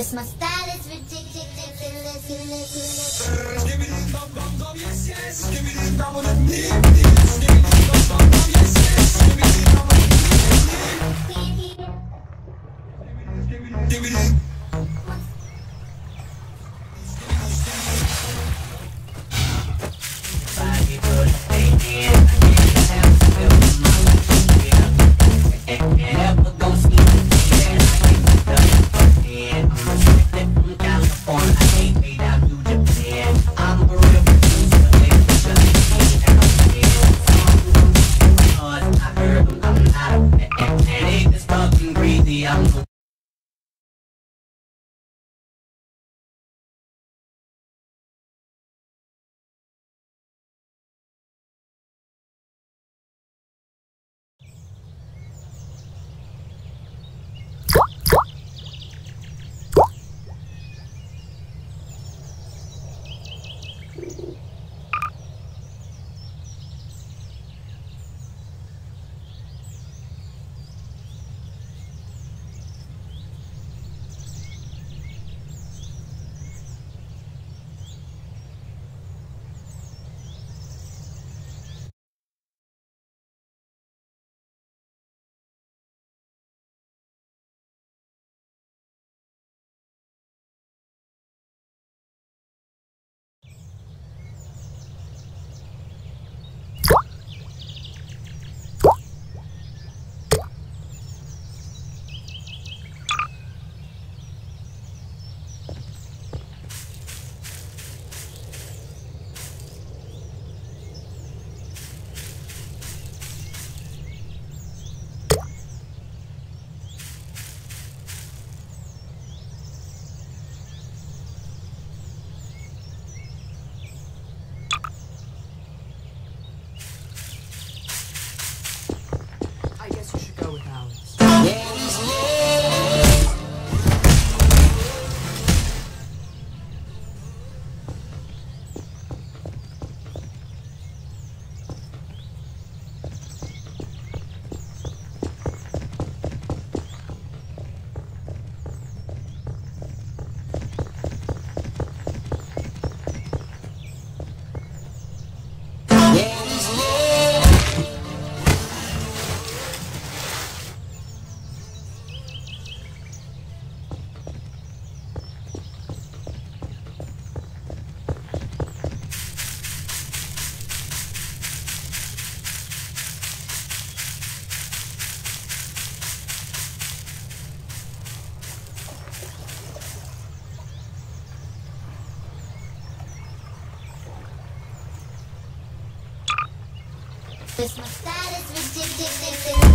Cause my style is ridiculous, ridiculous. I'm My style is ridiculous.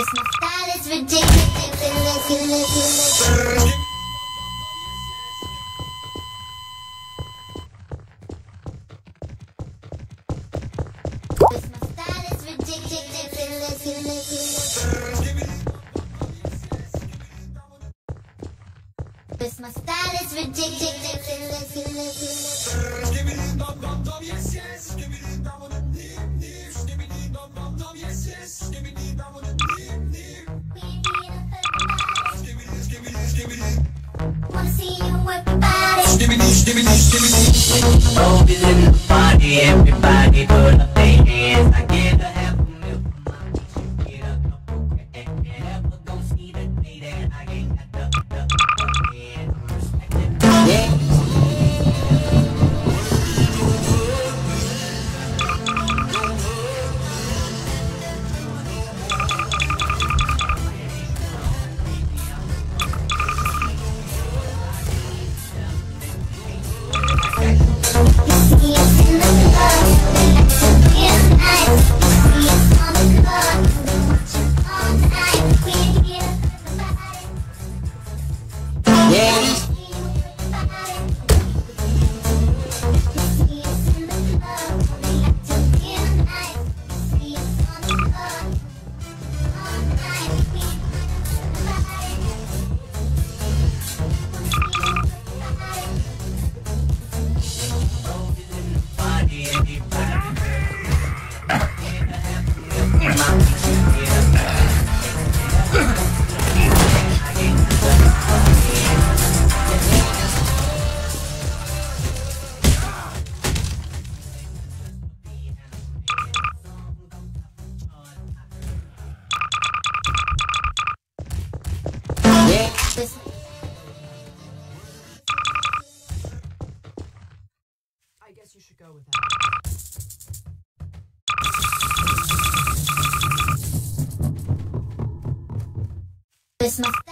Cause my style ridiculous. Cause my style ridiculous. Give me the dum dum dum, yes yes. Give me the dum dum dum, yes yes. Give me Don't be in the party, everybody put up. Christmas.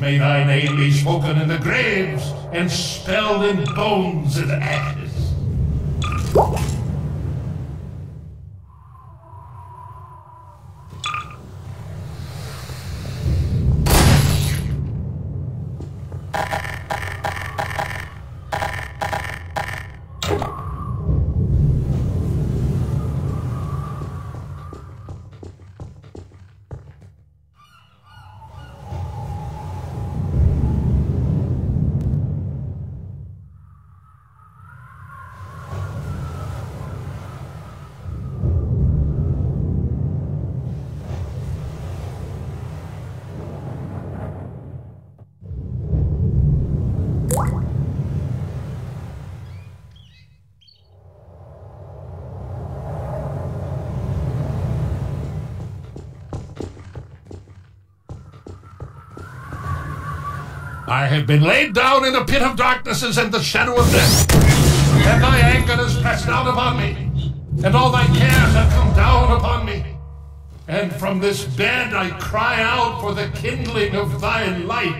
May thy name be spoken in the graves and spelled in bones ashes. I have been laid down in a pit of darknesses and the shadow of death. And thy anger is pressed down upon me, and all thy cares have come down upon me. And from this bed I cry out for the kindling of thy light.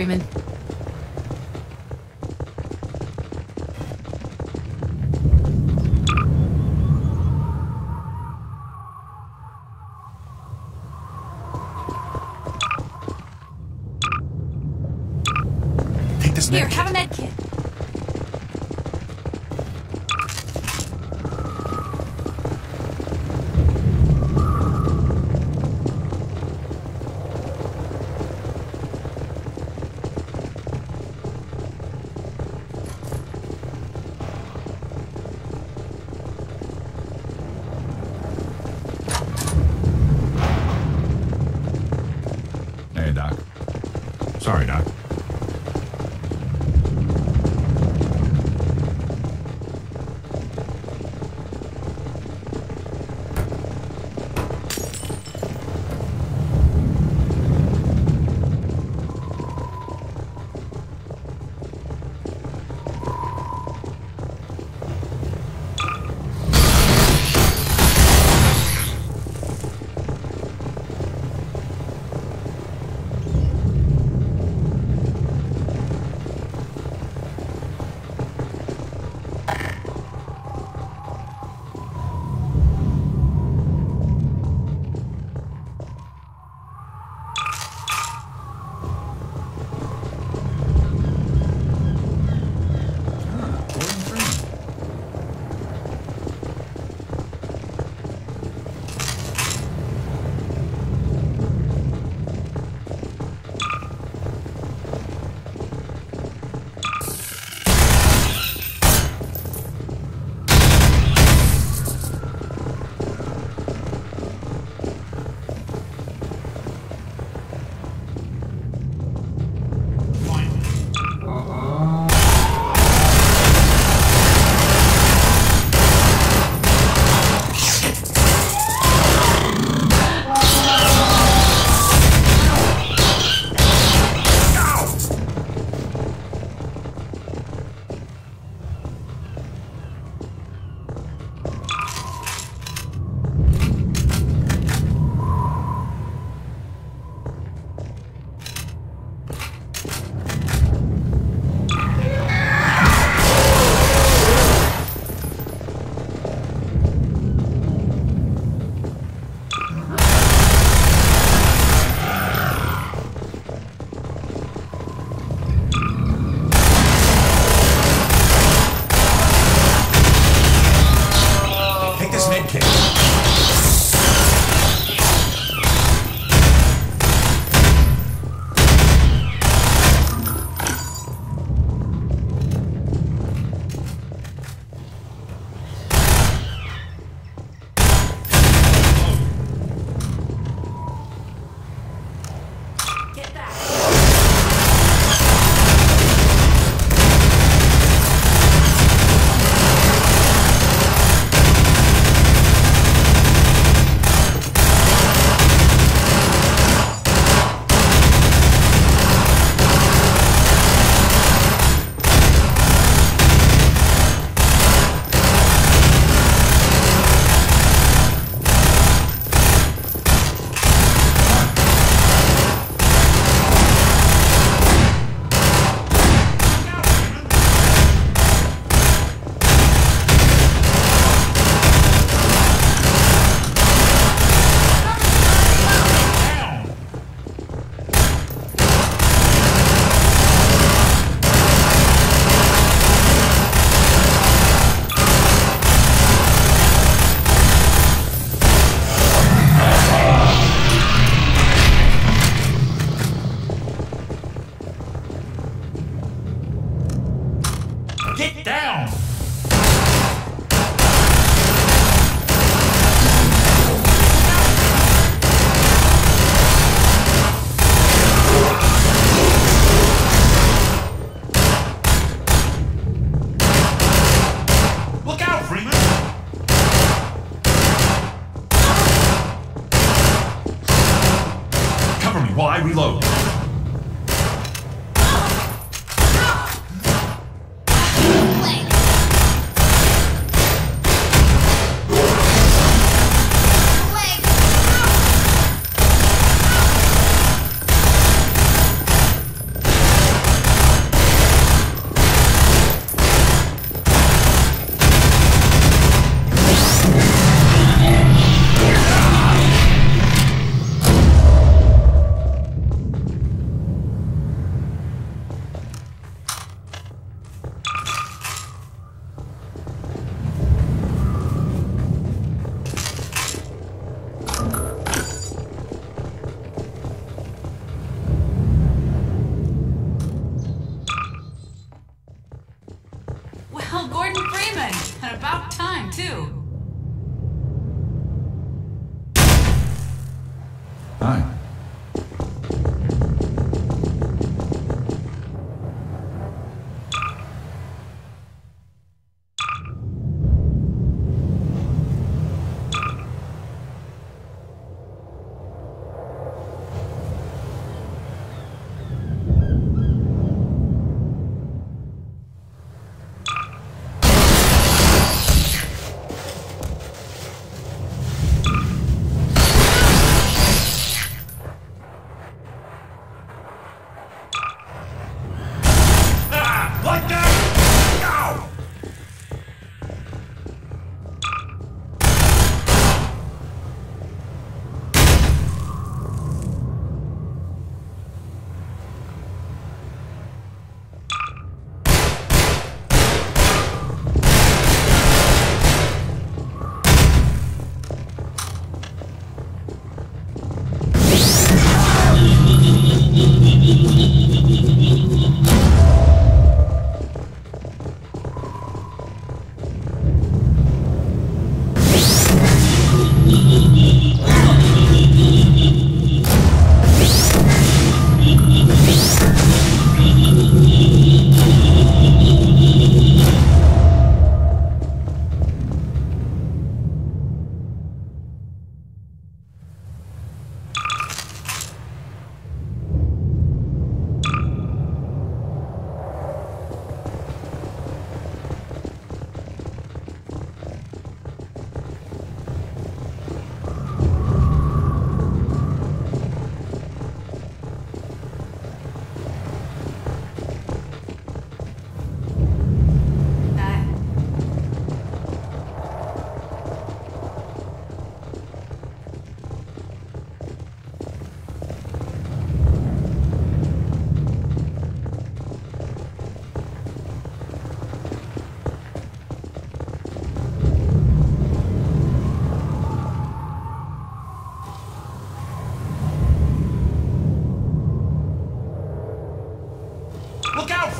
Freeman. Take this Here, have a med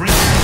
friend.